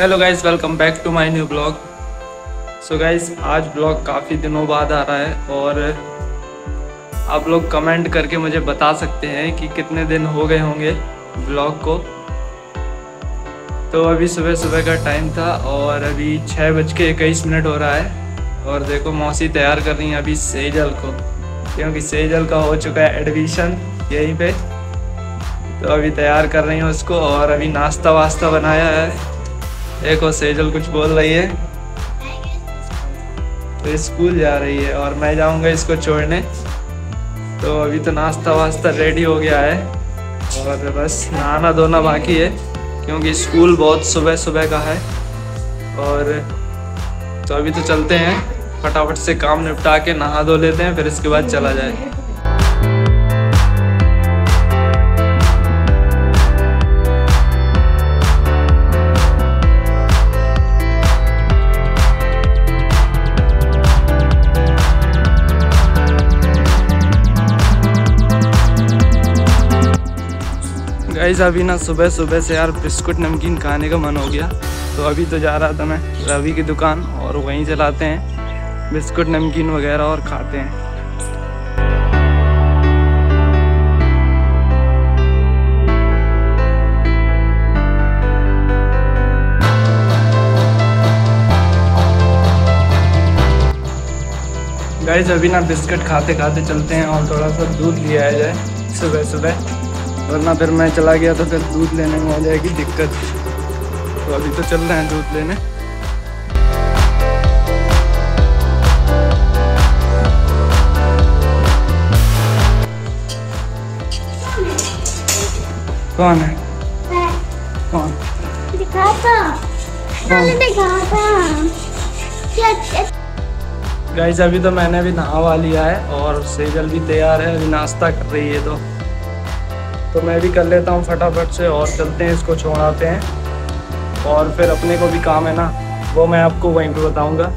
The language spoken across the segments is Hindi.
Hello guys welcome back to my new blog so guys आज ब्लॉग काफ़ी दिनों बाद आ रहा है और आप लोग कमेंट करके मुझे बता सकते हैं कि कितने दिन हो गए होंगे ब्लॉग को। तो अभी सुबह सुबह का टाइम था और अभी छः बज के इक्कीस मिनट हो रहा है और देखो मौसी तैयार कर रही हैं अभी सेजल को। क्योंकि सेजल का हो चुका है एडमिशन यहीं पे। तो अभी तैयार कर रही हूँ उसको और अभी नाश्ता वास्ता बनाया है। देखो, सेजल कुछ बोल रही है। तो स्कूल जा रही है और मैं जाऊँगा इसको छोड़ने। तो अभी तो नाश्ता वास्ता रेडी हो गया है। और बस नहाना धोना बाकी है, क्योंकि स्कूल बहुत सुबह सुबह का है। और तो अभी तो चलते हैं, फटाफट से काम निपटा के नहा धो लेते हैं, फिर इसके बाद चला जाए। गाइस अभी ना सुबह सुबह से यार बिस्कुट, नमकीन खाने का मन हो गया। तो अभी तो जा रहा था मैं रवि की दुकान और वहीं चलाते हैं बिस्कुट, नमकीन वगैरह और खाते हैं। गाइस अभी ना बिस्किट खाते खाते चलते हैं और थोड़ा सा दूध लिया जाए सुबह सुबह। वरना फिर मैं चला गया तो फिर दूध लेने में हो जाएगी दिक्कत। तो अभी तो चल रहे हैं दूध लेने। कौन है? कौन? दिखाता। दिखाता। गाइस अभी तो मैंने भी नहावा लिया है और सेजल भी तैयार है। अभी नाश्ता कर रही है तो। तो मैं भी कर लेता हूँ फटाफट से और चलते हैं, इसको छोड़ाते हैं। और फिर अपने को भी काम है ना, वो मैं आपको वहीं पे बताऊँगा।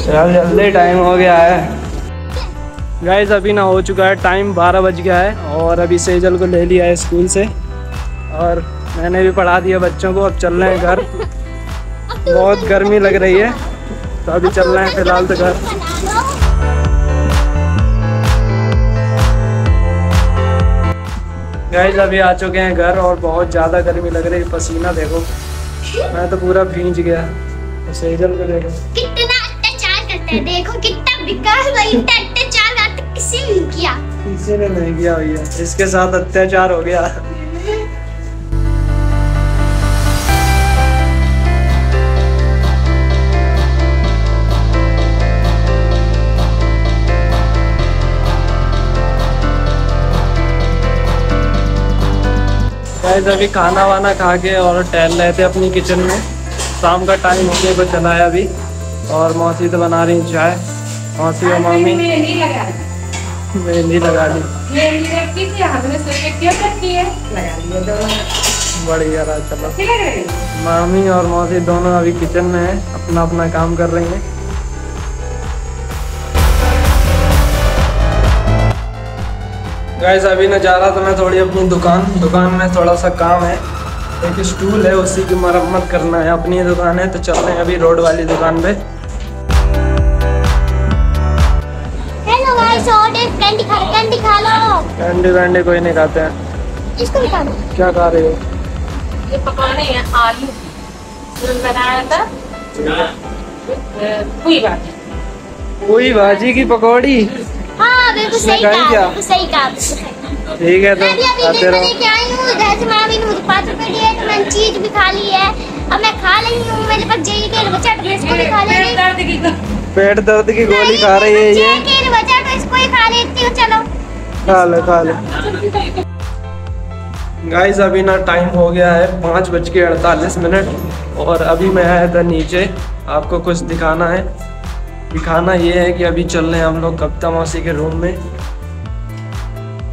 चल, जल्दी टाइम हो गया है। गाइज़ अभी ना हो चुका है टाइम बारह बज गया है और अभी सेजल को ले लिया है स्कूल से। और मैंने भी पढ़ा दिया बच्चों को, अब चल रहे हैं घर। बहुत गर्मी लग रही है तो अभी चल रहे हैं फ़िलहाल तो घर। गाइज़ अभी आ चुके हैं घर और बहुत ज़्यादा गर्मी लग रही है। पसीना देखो। मैं तो पूरा भींच गया। तो सेजल को देखो। कितना अत्याचार करते हैं। देखो कितना विकास इतना अत्याचार किसी ने किया। किसी ने नहीं किया भैया। इसके साथ अत्याचार हो गया। गाइस अभी खाना वाना खा के और टहल रहे थे अपनी किचन में। शाम का टाइम होने को चला है अभी। और मौसी तो बना रही चाय। मौसी और मम्मी। मेहंदी लगा ली है? बढ़िया रहा चलो। मामी और मौसी दोनों अभी किचन में है अपना अपना काम कर रही हैं। गाइस अभी ना जा रहा था मैं थोड़ी अपनी दुकान दुकान में थोड़ा सा काम है। एक स्टूल है उसी की मरम्मत करना है। अपनी दुकान है तो चल रहे हैं अभी रोड वाली दुकान पे। हेलो गाइस कैंडी खा कैंडी लो। कैंडी वैंडी कोई नहीं खाते हैं। इसको भी क्या खा रहे हो? ये पकाने हैं आलू। बनाया था? कोई बात कोई भाजी की पकौड़ी? हाँ बिल्कुल सही कहा सही। ठीक है तो मैं अभी खाते रहो। लेके आई हूँ इधर से मामी ने मुझे पाँच रुपए दिए तो मैंने चीज़ भी खा ली है। अब मैं खा रही हूँ मेरे पास जेल के बचा तो इसको भी खा पेट दर्द की पेट दर्द की गोली खा रही है ये। जेल के बचा तो इसको ही खा लेती हूँ चलो। खा ले खा ले। गाइस अभी ना टाइम हो गया है पाँच बज के अड़तालीस मिनट और अभी मैं आया था नीचे। आपको कुछ दिखाना है। दिखाना ये है कि अभी चल रहे हैं हम लोग कविता मौसी के रूम में।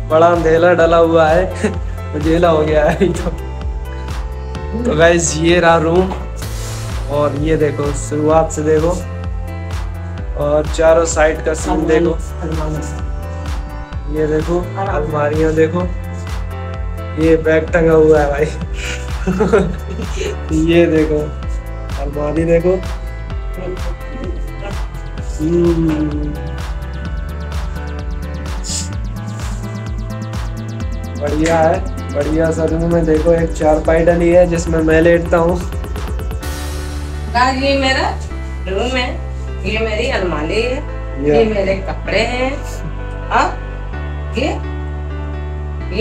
बड़ा अंधेला डला हुआ है। उजेला हो गया है तो। तो गाइस ये रहा रूम और ये देखो शुरुआत से देखो। और चारों साइड का सीन देखो। ये देखो अलमारियाँ देखो। ये बैग टंगा हुआ है भाई। ये देखो अलमारी देखो। बढ़िया है बढ़िया सा रूम है देखो एक चारपाई डली है जिसमें मैं लेटता हूँ। ये मेरा रूम है। ये मेरी अलमारी है। ये- मेरे कपड़े हैं। हाँ ये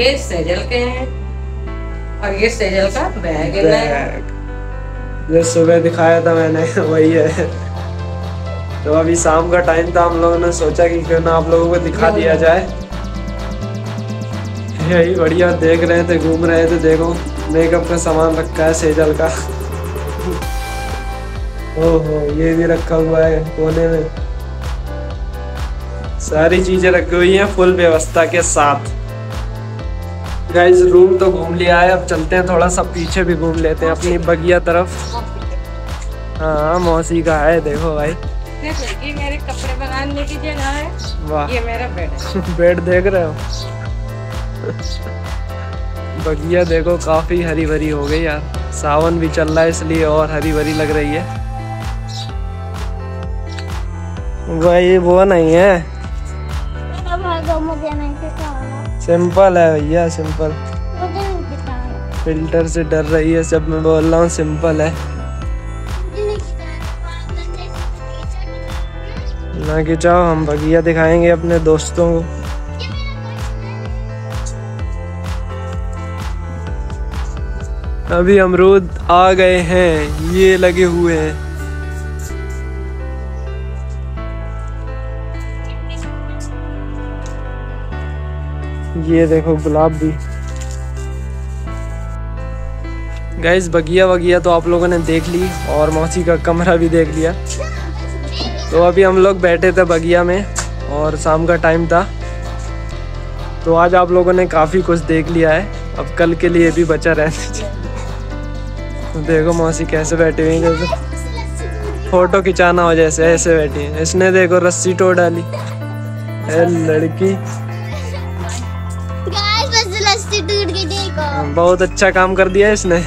ये सेजल के हैं। और ये सेजल का बैग है। जो सुबह दिखाया था मैंने वही है। तो अभी शाम का टाइम था हम लोगों ने सोचा कि क्यों ना आप लोगों को दिखा दिया जाए। यही बढ़िया देख रहे थे घूम रहे थे देखो मेकअप का सामान रखा है सेजल का। ओहो ये भी रखा हुआ है कोने में। सारी चीज़ें रखी हुई हैं फुल व्यवस्था के साथ। गाइस रूम तो घूम लिया है अब चलते हैं थोड़ा सा पीछे भी घूम लेते हैं अपनी बगिया तरफ़। हाँ मौसी का है देखो भाई। देखो ये मेरे कपड़े बनाने की जगह है। वाह। ये मेरा बेड है। बेड देख रहे हो? बगिया देखो काफ़ी हरी भरी हो गई यार। सावन भी चल रहा है इसलिए और हरी भरी लग रही है। भाई वो नहीं है। अब भागो मुझे नहीं दिखाना सिंपल है भैया सिंपल मुझे नहीं फ़िल्टर से डर रही है सब मैं बोल रहा हूँ सिंपल है। ना कि चाहो हम बगिया दिखाएँगे अपने दोस्तों को। अभी अमरूद आ गए हैं, ये लगे हुए हैं। ये देखो गुलाब भी। गाइस बगिया वगिया तो आप लोगों ने देख ली और मौसी का कमरा भी देख लिया। तो अभी हम लोग बैठे थे बगिया में और शाम का टाइम था। तो आज आप लोगों ने काफ़ी कुछ देख लिया है। अब कल के लिए भी बचा रहने दीजिए। तो देखो मौसी कैसे बैठी हुई है जैसे फ़ोटो खिंचाना हो जैसे ऐसे बैठी है। इसने देखो रस्सी टो डाली। ए लड़की। बहुत अच्छा काम कर दिया इसने।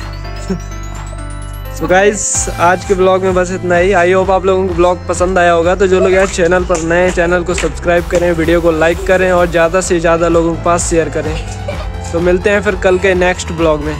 सो गाइस आज के ब्लॉग में बस इतना ही। आई होप आप लोगों को ब्लॉग पसंद आया होगा। तो जो लोग यार चैनल पर नए चैनल को सब्सक्राइब करें वीडियो को लाइक करें और ज़्यादा से ज़्यादा लोगों के पास शेयर करें। तो मिलते हैं फिर कल के नेक्स्ट ब्लॉग में।